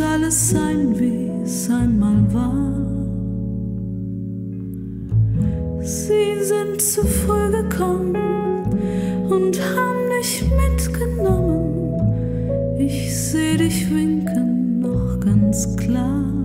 alles sein, wie es einmal war. Sie sind zu früh gekommen und haben dich mitgenommen. Ich seh dich winken noch ganz klar.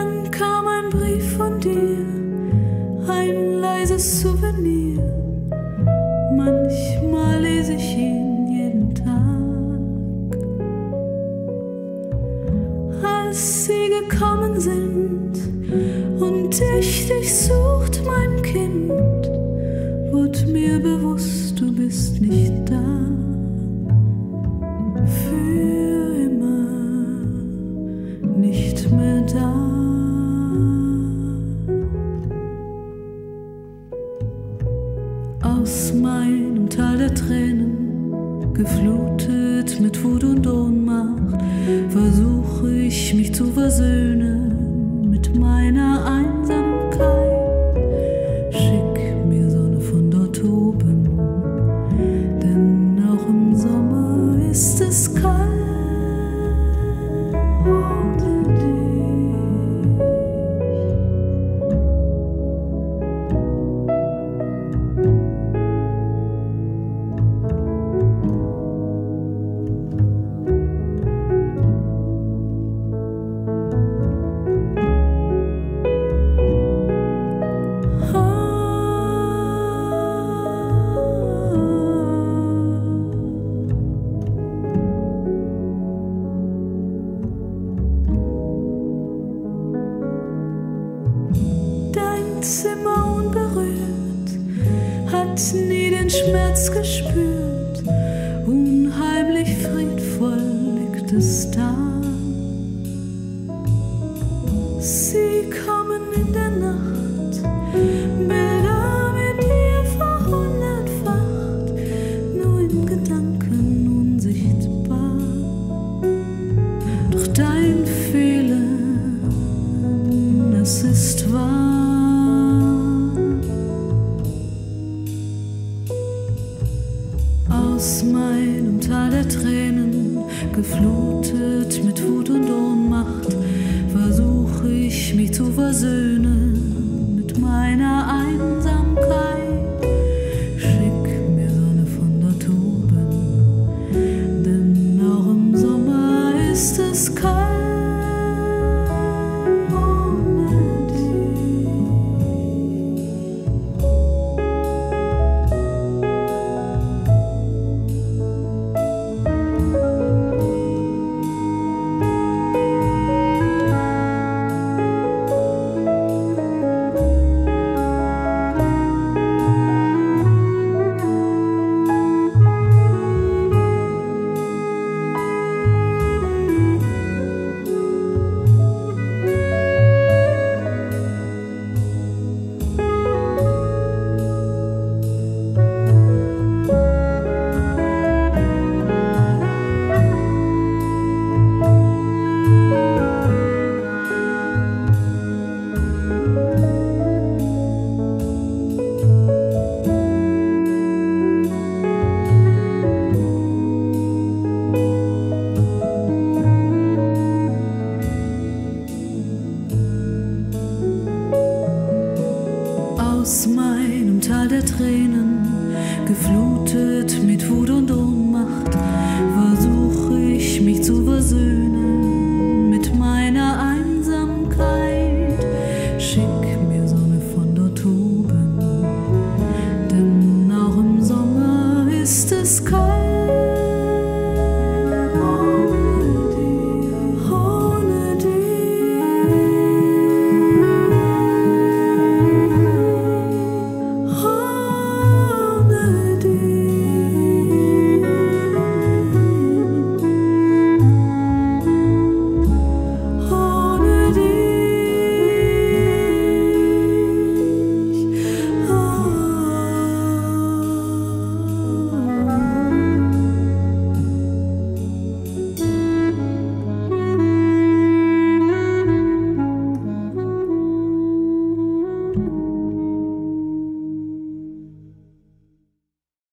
Dann kam ein Brief von dir, ein leises Souvenir. Manchmal lese ich ihn jeden Tag. Als sie gekommen sind und ich dich sucht, mein Kind, wurde mir bewusst, du bist nicht da. Aus meinem Tal der Tränen, geflutet mit Wut und Ohnmacht, den Schmerz gespürt. Unheimlich friedvoll liegt es da. Sie kommen in der Nacht, Bilder mit dir verhundertfacht, nur in Gedanken unsichtbar. Doch dein Aus meinem Tal der Tränen, geflutet mit Wut und Ohnmacht, versuche ich mich zu versöhnen mit meiner aus meinem Tal der Tränen, geflutet mit Wut und Ohnmacht.